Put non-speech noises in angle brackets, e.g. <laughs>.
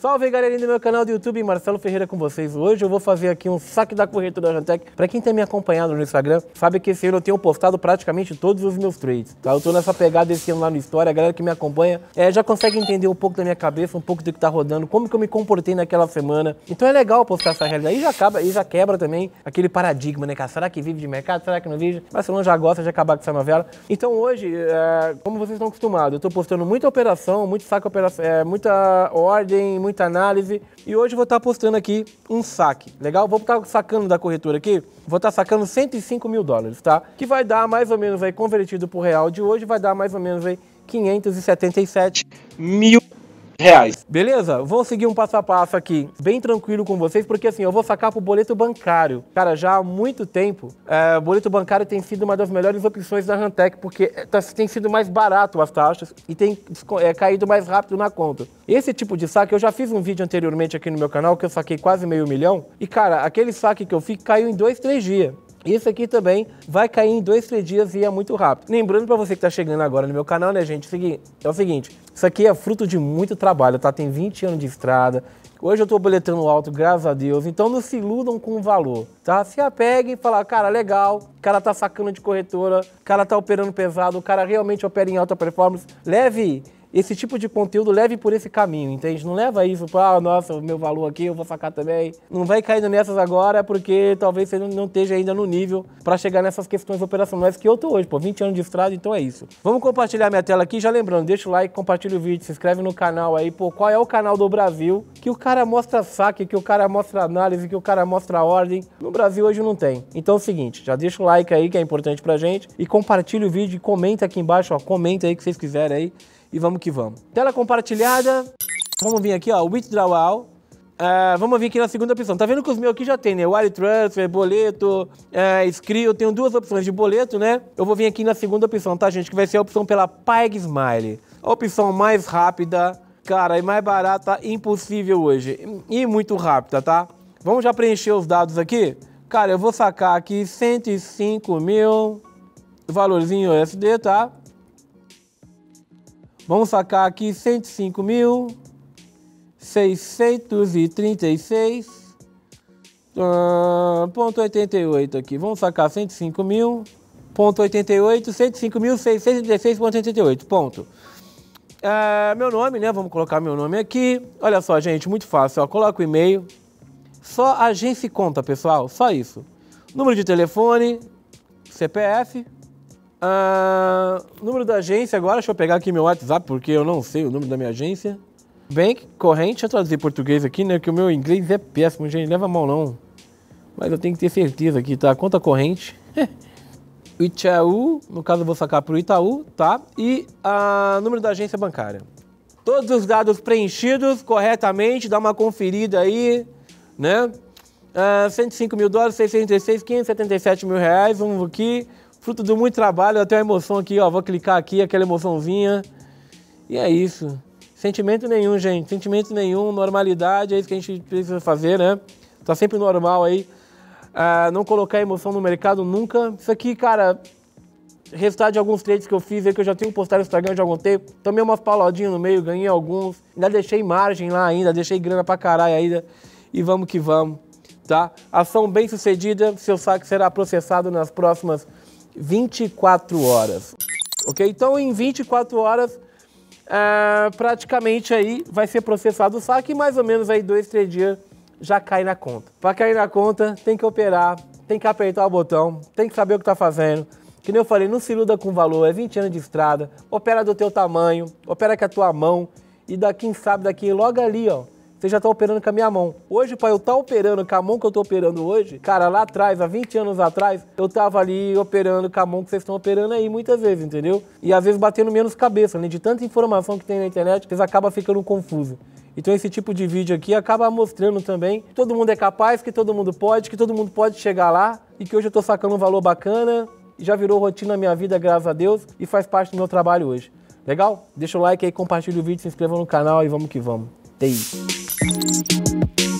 Salve galerinha do meu canal do YouTube, Marcelo Ferreira com vocês. Hoje eu vou fazer aqui um saque da corretora Rantec. Para quem tem me acompanhado no Instagram, sabe que esse ano eu tenho postado praticamente todos os meus trades. Tá? Eu tô nessa pegada esse ano lá no História, a galera que me acompanha é, já consegue entender um pouco da minha cabeça, um pouco do que tá rodando, como que eu me comportei naquela semana. Então é legal postar essa realidade. E já, acaba, e já quebra também aquele paradigma, né, cara? Será que vive de mercado? Será que não vive? Barcelona já gosta de acabar com essa novela. Então hoje, é, como vocês estão acostumados, eu tô postando muita operação, muito saque operação, é, muita ordem, muita análise. E hoje vou estar postando aqui um saque, legal? Vou estar sacando da corretora aqui, vou estar sacando 105 mil dólares, tá? Que vai dar mais ou menos aí, convertido por real de hoje, vai dar mais ou menos aí 577 mil reais. Beleza? Vou seguir um passo a passo aqui, bem tranquilo com vocês, porque assim, eu vou sacar pro boleto bancário. Cara, já há muito tempo, é, boleto bancário tem sido uma das melhores opções da Rantec, porque é, tá, tem sido mais barato as taxas e tem é, caído mais rápido na conta. Esse tipo de saque, eu já fiz um vídeo anteriormente aqui no meu canal, que eu saquei quase meio milhão, e cara, aquele saque que eu fiz caiu em dois, três dias. Isso aqui também vai cair em dois, três dias e é muito rápido. Lembrando para você que está chegando agora no meu canal, né, gente? É o seguinte, isso aqui é fruto de muito trabalho, tá? Tem 20 anos de estrada. Hoje eu estou boletando alto, graças a Deus. Então não se iludam com o valor, tá? Se apeguem e falar, cara, legal, o cara tá sacando de corretora, o cara tá operando pesado, o cara realmente opera em alta performance. Leve esse tipo de conteúdo leve por esse caminho, entende? Não leva isso para, ah, nossa, o meu valor aqui eu vou sacar também. Não vai caindo nessas agora porque talvez você não esteja ainda no nível para chegar nessas questões operacionais que eu tô hoje, pô, 20 anos de estrada, então é isso. Vamos compartilhar minha tela aqui, já lembrando, deixa o like, compartilha o vídeo, se inscreve no canal aí, pô, qual é o canal do Brasil que o cara mostra saque, que o cara mostra análise, que o cara mostra ordem. No Brasil hoje não tem. Então é o seguinte, já deixa o like aí que é importante pra gente e compartilha o vídeo, comenta aqui embaixo, ó, comenta aí o que vocês quiserem aí e vamos que vamos. Tela compartilhada. Vamos vir aqui, ó, withdrawal. Uh, vamos vir aqui na segunda opção. Tá vendo que os meus aqui já tem, né? Wire Transfer, boleto, uh. Eu tenho duas opções de boleto, né? Eu vou vir aqui na segunda opção, tá, gente? Que vai ser a opção pela Pag Smile. A opção mais rápida, cara, e mais barata impossível hoje. E muito rápida, tá? Vamos já preencher os dados aqui? Cara, eu vou sacar aqui 105 mil valorzinho USD, tá? Vamos sacar aqui 105.636 uh, ponto 88 aqui. Vamos sacar 105 mil ponto 88, 105.616.88 ponto. Uh, meu nome, né? Vamos colocar meu nome aqui. Olha só, gente, muito fácil. Coloca o e-mail. Só agência e conta, pessoal. Só isso. Número de telefone, CPF, Uh, número da agência agora, deixa eu pegar aqui meu WhatsApp, porque eu não sei o número da minha agência. Bank, corrente, deixa eu traduzir português aqui, né? Que o meu inglês é péssimo, gente, leva mal não. Mas eu tenho que ter certeza aqui, tá? Conta corrente. <laughs> Itaú, no caso eu vou sacar pro Itaú, tá? E uh, número da agência bancária. Todos os dados preenchidos corretamente, dá uma conferida aí, né? Uh, 105 mil dólares, 636, 577 mil reais, vamos aqui fruto de muito trabalho, até uma emoção aqui, ó. Vou clicar aqui, aquela emoçãozinha. E é isso. Sentimento nenhum, gente. Sentimento nenhum, normalidade, é isso que a gente precisa fazer, né? Tá sempre normal aí. Ah, não colocar emoção no mercado nunca. Isso aqui, cara, resultado de alguns trades que eu fiz aí, que eu já tenho postado no Instagram de algum tempo. Tomei umas pauladinhas no meio, ganhei alguns. Ainda deixei margem lá ainda, deixei grana pra caralho ainda. E vamos que vamos, tá? Ação bem sucedida, seu saque será processado nas próximas 24 horas. Ok? Então, em 24 horas, é, praticamente aí vai ser processado o saque e mais ou menos aí dois, três dias já cai na conta. Para cair na conta, tem que operar, tem que apertar o botão, tem que saber o que está fazendo. Que nem eu falei, não se iluda com valor, é 20 anos de estrada, opera do teu tamanho, opera com a tua mão e daqui, quem sabe, daqui logo ali, ó, você já está operando com a minha mão. Hoje, para eu estar tá operando com a mão que eu estou operando hoje, cara, lá atrás, há 20 anos atrás, eu estava ali operando com a mão que vocês estão operando aí muitas vezes, entendeu? E às vezes batendo menos cabeça, né? De tanta informação que tem na internet, vocês acabam ficando confusos. Então esse tipo de vídeo aqui acaba mostrando também que todo mundo é capaz, que todo mundo pode, que todo mundo pode chegar lá e que hoje eu estou sacando um valor bacana já virou rotina na minha vida, graças a Deus, e faz parte do meu trabalho hoje. Legal? Deixa o like aí, compartilha o vídeo, se inscreva no canal e vamos que vamos. Até Thank you.